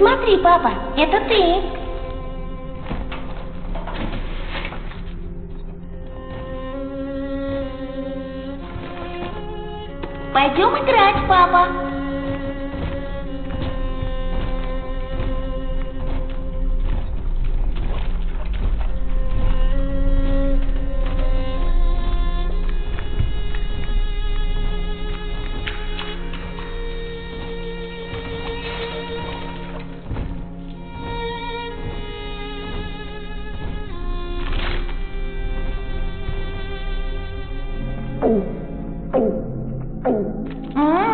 Смотри, папа, это ты. Пойдем играть, папа. Ah.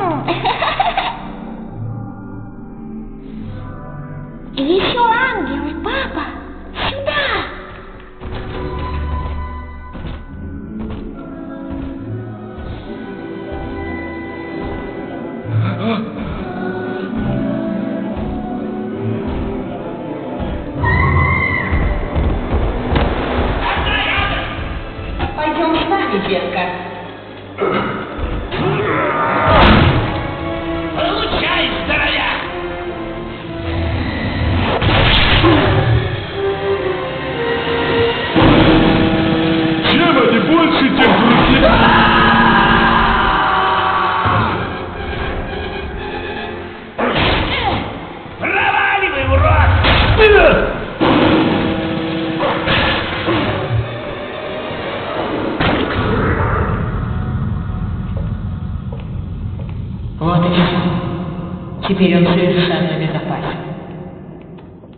Теперь он совершенно безопасен.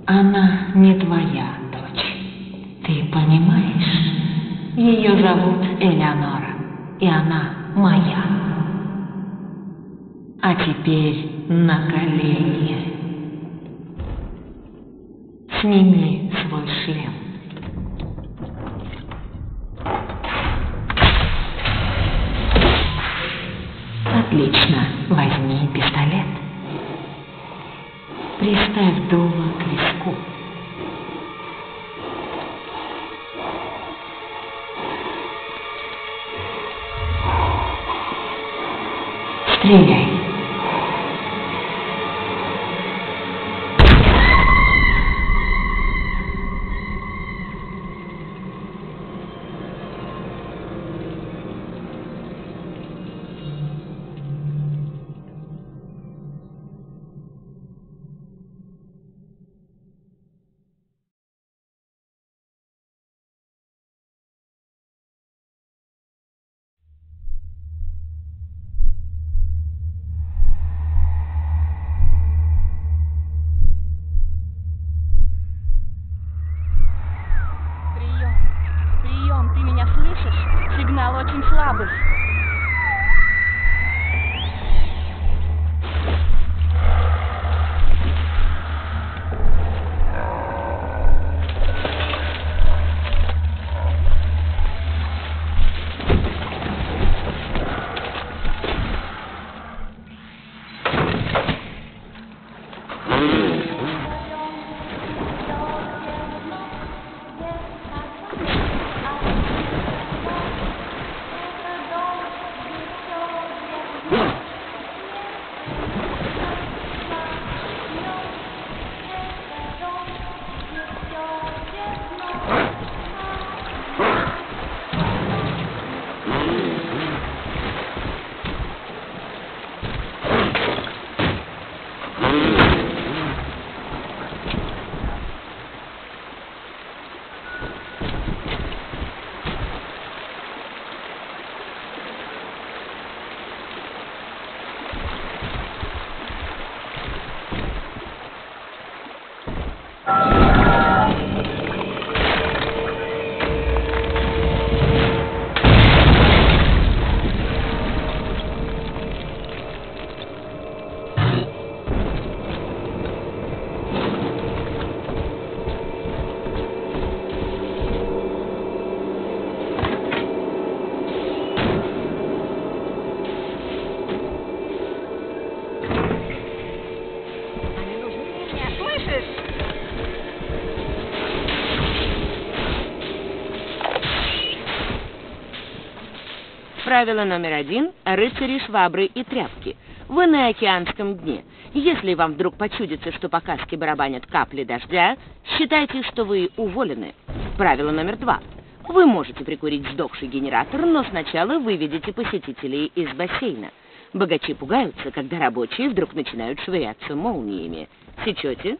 Она не твоя дочь. Ты понимаешь? Ее зовут Элеонора, и она моя. А теперь на колени. Сними свой шлем. Отлично. Возьми пистолет. Приставь дуло к виску. Стреляй. ótimo sílabas. Правило номер один – рыцари, швабры и тряпки. Вы на океанском дне. Если вам вдруг почудится, что по каске барабанят капли дождя, считайте, что вы уволены. Правило номер два. Вы можете прикурить сдохший генератор, но сначала выведите посетителей из бассейна. Богачи пугаются, когда рабочие вдруг начинают швыряться молниями. Сечете?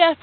ya.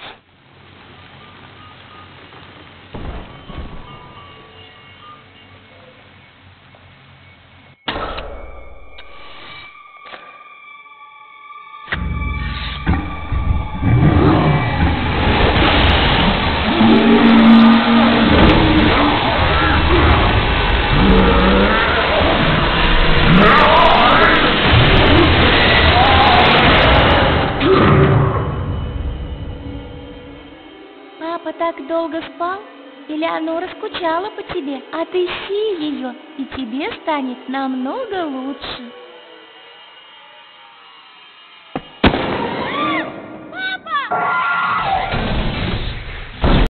Элеонора скучала по тебе, отыщи ее, и тебе станет намного лучше.